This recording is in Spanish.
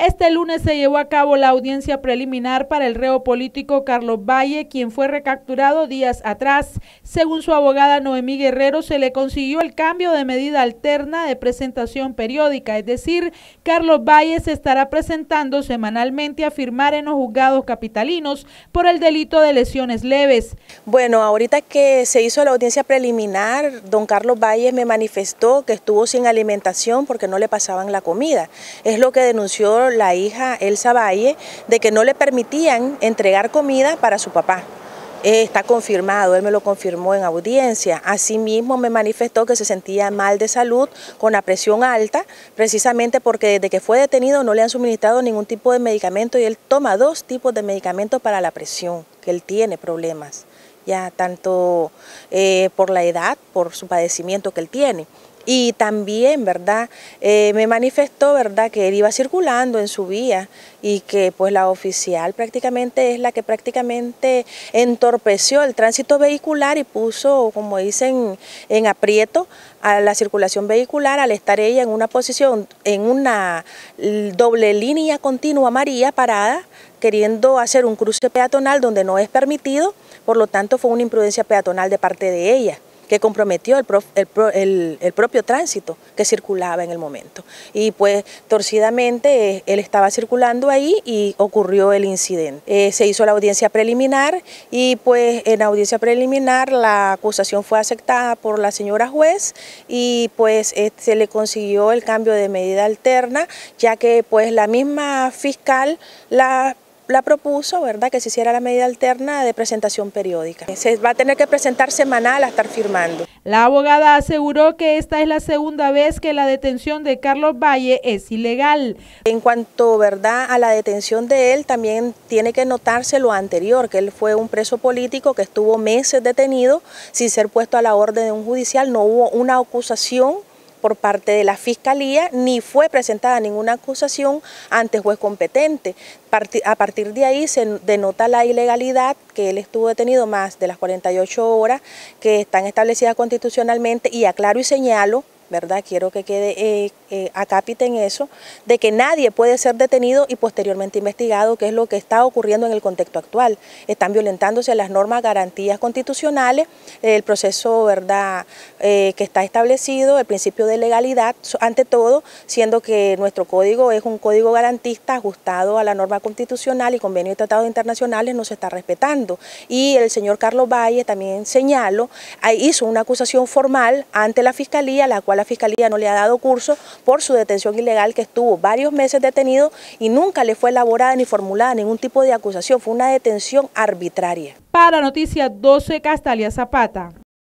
Este lunes se llevó a cabo la audiencia preliminar para el reo político Carlos Valle, quien fue recapturado días atrás. Según su abogada Noemí Guerrero, se le consiguió el cambio de medida alterna de presentación periódica, es decir, Carlos Valle se estará presentando semanalmente a firmar en los juzgados capitalinos por el delito de lesiones leves. Bueno, ahorita que se hizo la audiencia preliminar, don Carlos Valle me manifestó que estuvo sin alimentación porque no le pasaban la comida. Es lo que denunció la hija Elsa Valle de que no le permitían entregar comida para su papá. Eh, está confirmado, él me lo confirmó en audiencia. Asimismo me manifestó que se sentía mal de salud, con la presión alta, precisamente porque desde que fue detenido no le han suministrado ningún tipo de medicamento y él toma dos tipos de medicamentos para la presión, que él tiene problemas, ya tanto eh, por la edad, por su padecimiento que él tiene. Y también, ¿verdad? Eh, me manifestó, ¿verdad?, que él iba circulando en su vía y que pues la oficial prácticamente es la que prácticamente entorpeció el tránsito vehicular y puso, como dicen, en aprieto a la circulación vehicular al estar ella en una posición, en una doble línea continua amarilla parada, queriendo hacer un cruce peatonal donde no es permitido, por lo tanto fue una imprudencia peatonal de parte de ella que comprometió el, el, propio tránsito que circulaba en el momento. Y pues torcidamente eh, él estaba circulando ahí y ocurrió el incidente. Eh, se hizo la audiencia preliminar y pues en audiencia preliminar la acusación fue aceptada por la señora juez y pues eh, se le consiguió el cambio de medida alterna ya que pues la misma fiscal la la propuso, ¿verdad?, que se hiciera la medida alterna de presentación periódica. Se va a tener que presentar semanal a estar firmando. La abogada aseguró que esta es la segunda vez que la detención de Carlos Valle es ilegal. En cuanto, ¿verdad?, a la detención de él, también tiene que notarse lo anterior, que él fue un preso político que estuvo meses detenido sin ser puesto a la orden de un judicial, no hubo una acusación por parte de la Fiscalía, ni fue presentada ninguna acusación ante juez competente. A partir de ahí se denota la ilegalidad que él estuvo detenido más de las 48 horas que están establecidas constitucionalmente y aclaro y señalo ¿verdad? Quiero que quede eh, eh, acápite en eso, de que nadie puede ser detenido y posteriormente investigado, que es lo que está ocurriendo en el contexto actual. Están violentándose las normas, garantías constitucionales, el proceso, ¿verdad?, eh, que está establecido, el principio de legalidad, ante todo, siendo que nuestro código es un código garantista ajustado a la norma constitucional y convenio y tratados internacionales, no se está respetando. Y el señor Carlos Valle también señaló, hizo una acusación formal ante la Fiscalía, la cual la Fiscalía no le ha dado curso por su detención ilegal que estuvo varios meses detenido y nunca le fue elaborada ni formulada ningún tipo de acusación, fue una detención arbitraria. Para Noticias 12, Castalia Zapata.